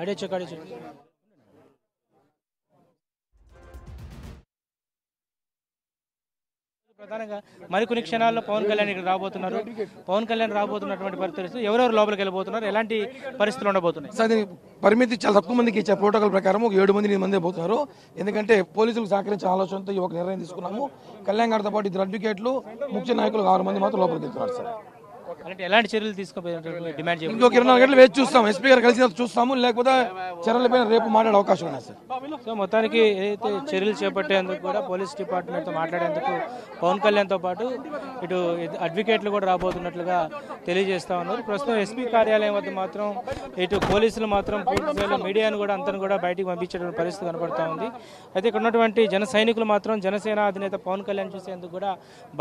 అడిచు అడిచు ప్రధానంగా మరికొన్ని క్షణాల్లో పవన్ కళ్యాణ్ ఇక్కడ రాబోతున్నారు. పవన్ కళ్యాణ్ రాబోతున్నటువంటి పరిస్థితులు ఎవరెవరు లోపలికి వెళ్ళబోతున్నారు? ఎలాంటి పరిస్థితులు ఉండబోతున్నాయి? సార్ పరిమితి చాలా తక్కువ మందికి ఇచ్చే ప్రోటోకాల్ ప్రకారం ఒక ఏడు మంది ఎనిమిది మంది పోతున్నారు. ఎందుకంటే పోలీసులకు సహకరించే ఆలోచనతో ఈ ఒక నిర్ణయం తీసుకున్నాము. కళ్యాణ్ గారితో పాటు ఇద్దరు అడ్వకేట్లు ముఖ్య నాయకులు ఆరు మంది మాత్రం లోపలికి వెళ్తున్నారు సార్. ఎలాంటి చర్యలు తీసుకోబోతున్నారు డిమాండ్ చేయాలి ఇంకొక ఇరవై నాలుగు గంటలు వేచి చూస్తాం. ఎస్పీ గారు కలిసి చూస్తాము. లేకపోతే చర్యలపైన రేపు మాట్లాడే అవకాశం ఉన్నాయి సార్. సో మొత్తానికి ఏదైతే చర్యలు చేపట్టేందుకు కూడా పోలీస్ డిపార్ట్మెంట్తో మాట్లాడేందుకు పవన్ కళ్యాణ్తో పాటు ఇటు అడ్వకేట్లు కూడా రాబోతున్నట్లుగా తెలియజేస్తా ఉన్నారు. ప్రస్తుతం ఎస్పీ కార్యాలయం వద్ద మాత్రం ఇటు పోలీసులు మాత్రం మీడియాను కూడా అంతను కూడా బయటికి పంపించేటువంటి పరిస్థితి కనపడతా ఉంది. అయితే ఇక్కడ ఉన్నటువంటి జన సైనికులు మాత్రం జనసేన అధినేత పవన్ కళ్యాణ్ చూసేందుకు కూడా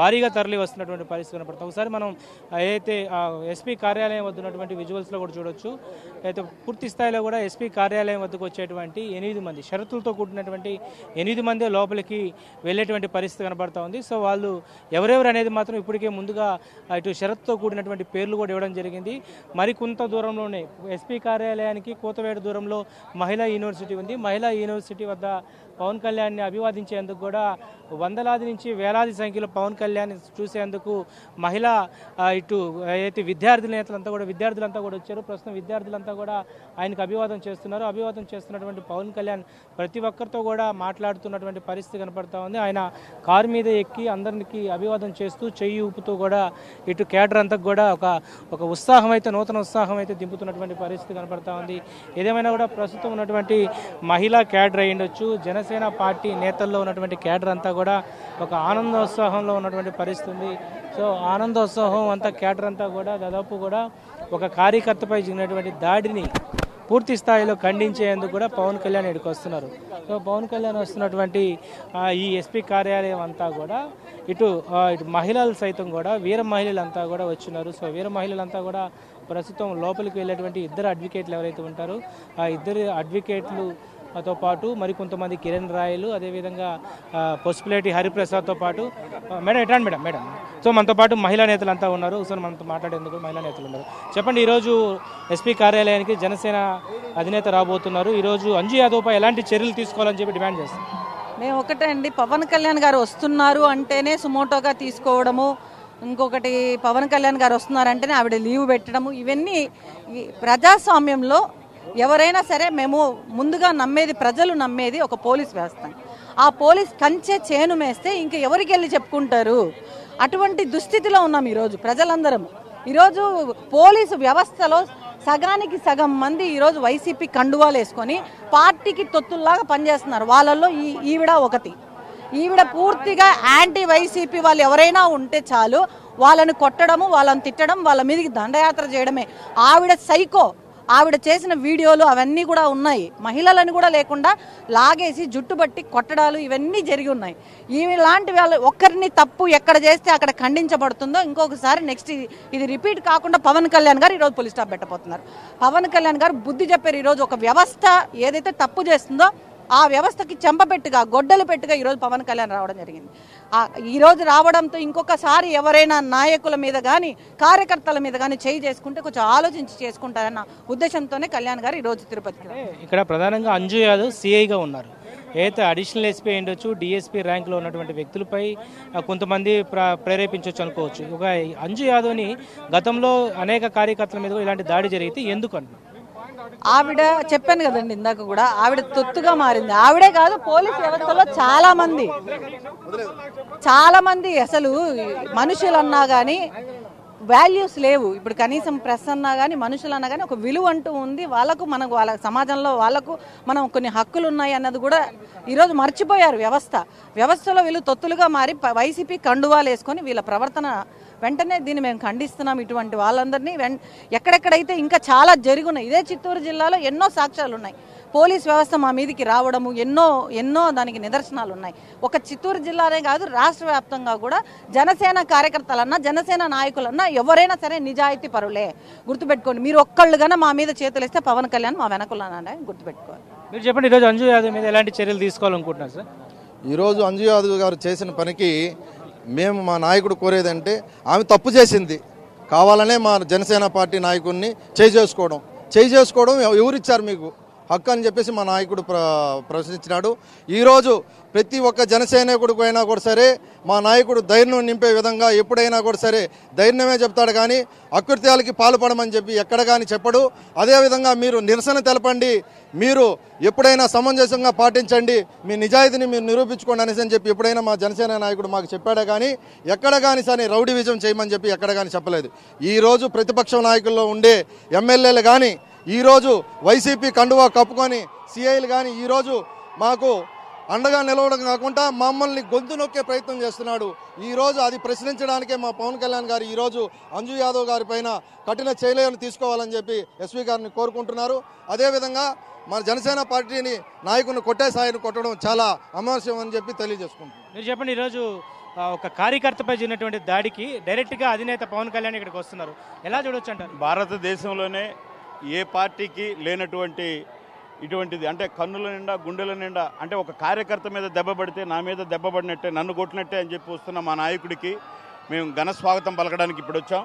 భారీగా తరలి వస్తున్నటువంటి పరిస్థితి కనపడుతుంది ఒకసారి మనం ఏదైతే ఎస్పీ కార్యాలయం వద్ద ఉన్నటువంటి విజువల్స్లో కూడా చూడొచ్చు. అయితే పూర్తి స్థాయిలో కూడా ఎస్పీ కార్యాలయం వద్దకు వచ్చేటువంటి ఎనిమిది మంది షరతులతో కూడినటువంటి ఎనిమిది మంది లోపలికి వెళ్ళేటువంటి పరిస్థితి కనబడతా ఉంది. సో వాళ్ళు ఎవరెవరు అనేది మాత్రం ఇప్పటికే ముందుగా ఇటు షరతుతో కూడినటువంటి పేర్లు కూడా ఇవ్వడం జరిగింది. మరి కొంత దూరంలోనే ఎస్పీ కార్యాలయానికి కోతవేడు దూరంలో మహిళా యూనివర్సిటీ ఉంది. మహిళా యూనివర్సిటీ వద్ద పవన్ కళ్యాణ్ని అభివాదించేందుకు కూడా వందలాది నుంచి వేలాది సంఖ్యలో పవన్ కళ్యాణ్ చూసేందుకు మహిళా ఇటు అయితే విద్యార్థి నేతలంతా కూడా విద్యార్థులంతా కూడా వచ్చారు. ప్రస్తుతం విద్యార్థులంతా కూడా ఆయనకు అభివాదం చేస్తున్నారు. అభివాదం చేస్తున్నటువంటి పవన్ కళ్యాణ్ ప్రతి ఒక్కరితో కూడా మాట్లాడుతున్నటువంటి పరిస్థితి కనపడతా ఉంది. ఆయన కారు మీద ఎక్కి అందరికి అభివాదం చేస్తూ చెయ్యి ఊపుతూ కూడా ఇటు కేడర్ అంతా కూడా ఒక ఒక ఉత్సాహం అయితే నూతన ఉత్సాహం అయితే దింపుతున్నటువంటి పరిస్థితి కనపడతా ఉంది. ఏదేమైనా కూడా ప్రస్తుతం ఉన్నటువంటి మహిళా క్యాడర్ అయ్యుండొచ్చు జన జనసేన పార్టీ నేతల్లో ఉన్నటువంటి క్యాడర్ అంతా కూడా ఒక ఆనందోత్సాహంలో ఉన్నటువంటి పరిస్థితి ఉంది. సో ఆనందోత్సాహం అంతా క్యాడర్ అంతా కూడా దాదాపు కూడా ఒక కార్యకర్తపై జరిగినటువంటి దాడిని పూర్తి స్థాయిలో ఖండించేందుకు కూడా పవన్ కళ్యాణ్ ఇక్కడికి వస్తున్నారు. సో పవన్ కళ్యాణ్ వస్తున్నటువంటి ఈ ఎస్పీ కార్యాలయం అంతా కూడా ఇటు ఇటు మహిళలు సైతం కూడా వీర మహిళలంతా కూడా వచ్చినారు. సో వీర మహిళలంతా కూడా ప్రస్తుతం లోపలికి వెళ్ళేటువంటి ఇద్దరు అడ్వకేట్లు ఎవరైతే ఉంటారో ఆ ఇద్దరు అడ్వకేట్లు తో పాటు మరికొంతమంది కిరణ్ రాయలు అదేవిధంగా ఆ, పసుపులేటి హరిప్రసాద్తో పాటు మేడం ఎట్లా మేడం? మేడం. సో మనతో పాటు మహిళా నేతలు అంతా ఉన్నారు. సో మనతో మాట్లాడేందుకు మహిళా నేతలు ఉన్నారు. చెప్పండి ఈరోజు ఎస్పీ కార్యాలయానికి జనసేన అధినేత రాబోతున్నారు. ఈరోజు అంజు యాదవ్పై ఎలాంటి చర్యలు తీసుకోవాలని చెప్పి డిమాండ్ చేస్తాం మేము ఒకటే అండి. పవన్ కళ్యాణ్ గారు వస్తున్నారు అంటేనే సుమోటోగా తీసుకోవడము ఇంకొకటి పవన్ కళ్యాణ్ గారు వస్తున్నారంటేనే ఆవిడ లీవ్ పెట్టడము ఇవన్నీ ఈ ప్రజాస్వామ్యంలో ఎవరైనా సరే మేము ముందుగా నమ్మేది ప్రజలు నమ్మేది ఒక పోలీస్ వ్యవస్థ. ఆ పోలీస్ కంచె చేను మేస్తే ఇంక ఎవరికి వెళ్ళి చెప్పుకుంటారు? అటువంటి దుస్థితిలో ఉన్నాం ఈరోజు ప్రజలందరం. ఈరోజు పోలీసు వ్యవస్థలో సగానికి సగం మంది ఈరోజు వైసీపీ కండువాలు వేసుకొని పార్టీకి తొత్తుల్లాగా పనిచేస్తున్నారు. వాళ్ళల్లో ఈ ఈవిడ ఒకటి. ఈవిడ పూర్తిగా యాంటీ వైసీపీ వాళ్ళు ఎవరైనా ఉంటే చాలు వాళ్ళని కొట్టడము వాళ్ళని తిట్టడం వాళ్ళ మీదకి దండయాత్ర చేయడమే. ఆవిడ సైకో. ఆవిడ చేసిన వీడియోలు అవన్నీ కూడా ఉన్నాయి. మహిళలని కూడా లేకుండా లాగేసి జుట్టుబట్టి కొట్టడాలు ఇవన్నీ జరిగి ఉన్నాయి. ఇవి లాంటి వాళ్ళు ఒక్కరిని తప్పు ఎక్కడ చేస్తే అక్కడ ఖండించబడుతుందో ఇంకొకసారి నెక్స్ట్ ఇది రిపీట్ కాకుండా పవన్ కళ్యాణ్ గారు ఈరోజు పోలీస్ స్టాప్ పెట్టబోతున్నారు. పవన్ కళ్యాణ్ గారు బుద్ధి చెప్పారు ఈరోజు ఒక వ్యవస్థ ఏదైతే తప్పు చేస్తుందో ఆ వ్యవస్థకి చెంపపెట్టుగా గొడ్డలు పెట్టుగా ఈరోజు పవన్ కళ్యాణ్ రావడం జరిగింది. ఈరోజు రావడంతో ఇంకొకసారి ఎవరైనా నాయకుల మీద కానీ కార్యకర్తల మీద కానీ చేయి చేసుకుంటే కొంచెం ఆలోచించి చేసుకుంటారన్న ఉద్దేశంతోనే కళ్యాణ్ గారు ఈరోజు తిరుపతికి ఇక్కడ ప్రధానంగా అంజు యాదవ్ సిఐగా ఉన్నారు. ఏదైతే అడిషనల్ ఎస్పీ ఉండొచ్చు డిఎస్పీ ర్యాంక్లో ఉన్నటువంటి వ్యక్తులపై కొంతమంది ప్ర ప్రేరేపించవచ్చు అనుకోవచ్చు. ఒక అంజు యాదవ్ని గతంలో అనేక కార్యకర్తల మీద ఇలాంటి దాడి జరిగితే ఎందుకు అంటున్నారు? ఆవిడ చెప్పాను కదండి ఇందాక కూడా ఆవిడ తొత్తుగా మారింది. ఆవిడే కాదు పోలీస్ వ్యవస్థలో చాలా మంది. చాలా మంది అసలు మనుషులు అన్నా కానీ వాల్యూస్ లేవు. ఇప్పుడు కనీసం ప్రెస్ అన్నా కానీ మనుషులు అన్నా కానీ ఒక విలువ అంటూ ఉంది. వాళ్ళకు మనకు వాళ్ళ సమాజంలో వాళ్ళకు మనం కొన్ని హక్కులు ఉన్నాయి అన్నది కూడా ఈరోజు మర్చిపోయారు వ్యవస్థ. వ్యవస్థలో వీళ్ళు తొత్తులుగా మారి వైసీపీ కండువాలు వేసుకొని వీళ్ళ ప్రవర్తన వెంటనే దీన్ని మేము ఖండిస్తున్నాం ఇటువంటి వాళ్ళందరినీ. ఎక్కడెక్కడైతే ఇంకా చాలా జరుగున్నాయి. ఇదే చిత్తూరు జిల్లాలో ఎన్నో సాక్ష్యాలు ఉన్నాయి పోలీస్ వ్యవస్థ మా మీదికి రావడము ఎన్నో ఎన్నో దానికి నిదర్శనాలు ఉన్నాయి ఒక చిత్తూరు జిల్లానే కాదు రాష్ట్ర వ్యాప్తంగా కూడా జనసేన కార్యకర్తలన్నా జనసేన నాయకులన్నా ఎవరైనా సరే నిజాయితీ పరులే. గుర్తుపెట్టుకోండి మీరు ఒక్కళ్ళుగానే మా మీద చేతులేస్తే పవన్ కళ్యాణ్ మా వెనకులన్నా గుర్తుపెట్టుకోవాలి. మీరు చెప్పండి ఈరోజు అంజు యాదవ్ మీద ఎలాంటి చర్యలు తీసుకోవాలనుకుంటున్నారు సార్? ఈరోజు అంజు యాదవ్ గారు చేసిన పనికి మేము మా నాయకుడు కోరేదంటే ఆమె తప్పు చేసింది. కావాలనే మా జనసేన పార్టీ నాయకుడిని చేయి చేసుకోవడం. చేయి చేసుకోవడం ఎవరిచ్చారు మీకు? హక్కు అని చెప్పేసి మా నాయకుడు ప్ర ప్రశ్నించినాడు. ఈరోజు ప్రతి ఒక్క జనసైనికుడికి అయినా కూడా సరే మా నాయకుడు ధైర్యం నింపే విధంగా ఎప్పుడైనా కూడా సరే ధైర్యమే చెప్తాడు కానీ అకృత్యాలకి పాల్పడమని చెప్పి ఎక్కడ కానీ చెప్పడు. అదేవిధంగా మీరు నిరసన తెలపండి. మీరు ఎప్పుడైనా సమంజసంగా పాటించండి. మీ నిజాయితీని మీరు నిరూపించుకోండి అనేసి అని చెప్పి ఎప్పుడైనా మా జనసేన నాయకుడు మాకు చెప్పాడే కానీ ఎక్కడ కానీ సరే రౌడీ విజయం చేయమని చెప్పి ఎక్కడ కానీ చెప్పలేదు. ఈరోజు ప్రతిపక్ష నాయకుల్లో ఉండే ఎమ్మెల్యేలు కానీ ఈరోజు వైసీపీ కండువా కప్పుకొని సిఐలు కానీ ఈరోజు మాకు అండగా నిలవడం కాకుండా మమ్మల్ని గొంతు నొక్కే ప్రయత్నం చేస్తున్నాడు. ఈరోజు అది ప్రశ్నించడానికే మా పవన్ కళ్యాణ్ గారు ఈరోజు అంజు యాదవ్ గారి పైన కఠిన చర్యలు తీసుకోవాలని చెప్పి ఎస్పీ గారిని కోరుకుంటున్నారు. అదేవిధంగా మన జనసేన పార్టీని నాయకుని కొట్టే సాయిని కొట్టడం చాలా అమానుష్యం అని చెప్పి తెలియజేసుకుంటున్నాను మీరు చెప్పండి ఈరోజు ఒక కార్యకర్తపై జరిగినటువంటి దాడికి డైరెక్ట్గా అధినేత పవన్ కళ్యాణ్ ఇక్కడికి వస్తున్నారు. ఎలా చూడొచ్చు అంటారు? భారతదేశంలోనే ఏ పార్టీకి లేనటువంటి ఇటువంటిది అంటే కన్నుల నిండా గుండెల నిండా అంటే ఒక కార్యకర్త మీద దెబ్బ పడితే నా మీద దెబ్బ పడినట్టే నన్ను కొట్టినట్టే అని చెప్పి వస్తున్న మా నాయకుడికి మేము ఘన స్వాగతం పలకడానికి ఇప్పుడు వచ్చాం.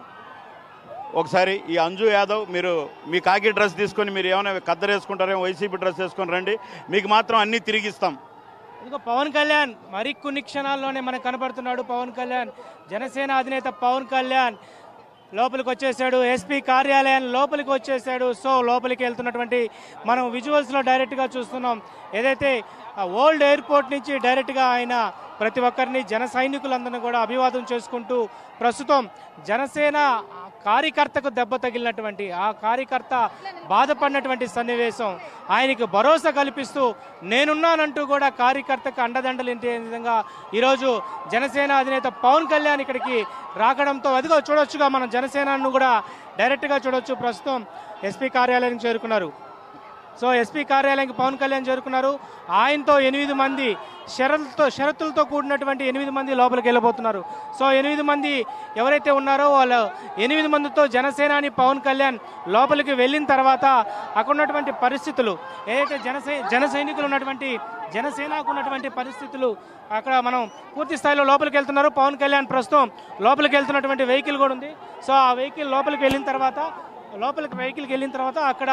ఒకసారి ఈ అంజు యాదవ్ మీరు మీ కాకి డ్రెస్ తీసుకొని మీరు ఏమైనా కద్దరేసుకుంటారేమో వైసీపీ డ్రెస్ వేసుకొని రండి. మీకు మాత్రం అన్నీ తిరిగిస్తాం ఇదిగో పవన్ కళ్యాణ్ మరి కొన్ని క్షణాల్లోనే మనకు కనబడుతున్నాడు పవన్ కళ్యాణ్. జనసేన అధినేత పవన్ కళ్యాణ్. లోపలికి వచ్చేసాడు. ఎస్పీ కార్యాలయం లోపలికి వచ్చేసాడు. సో లోపలికి వెళ్తున్నటువంటి మనం విజువల్స్లో డైరెక్ట్గా చూస్తున్నాం. ఏదైతే ఓల్డ్ ఎయిర్పోర్ట్ నుంచి డైరెక్ట్గా ఆయన ప్రతి ఒక్కరిని జన సైనికులందరినీ కూడా అభివాదం చేసుకుంటూ ప్రస్తుతం జనసేన కార్యకర్తకు దెబ్బ తగిలినటువంటి ఆ కార్యకర్త బాధపడినటువంటి సన్నివేశం ఆయనకి భరోసా కల్పిస్తూ నేనున్నానంటూ కూడా కార్యకర్తకు అండదండలు ఇంటి విధంగా ఈరోజు జనసేన అధినేత పవన్ కళ్యాణ్ ఇక్కడికి రాకడంతో అదిగో చూడొచ్చుగా మనం జనసేనను కూడా డైరెక్ట్గా చూడొచ్చు. ప్రస్తుతం ఎస్పీ కార్యాలయానికి చేరుకున్నారు. సో ఎస్పీ కార్యాలయానికి పవన్ కళ్యాణ్ చేరుకున్నారు. ఆయనతో ఎనిమిది మంది షరతులతో షరతులతో కూడినటువంటి ఎనిమిది మంది లోపలికి వెళ్ళబోతున్నారు. సో ఎనిమిది మంది ఎవరైతే ఉన్నారో వాళ్ళ ఎనిమిది మందితో జనసేనాని పవన్ కళ్యాణ్ లోపలికి వెళ్ళిన తర్వాత అక్కడ ఉన్నటువంటి పరిస్థితులు ఏదైతే జనసే జన సైనికులు ఉన్నటువంటి జనసేనకు ఉన్నటువంటి పరిస్థితులు అక్కడ మనం పూర్తి స్థాయిలో లోపలికి వెళ్తున్నారు. పవన్ కళ్యాణ్ ప్రస్తుతం లోపలికి వెళ్తున్నటువంటి వెహికల్ కూడా ఉంది. సో ఆ వెహికల్ లోపలికి వెళ్ళిన తర్వాత లోపలికి వెహికల్కి వెళ్ళిన తర్వాత అక్కడ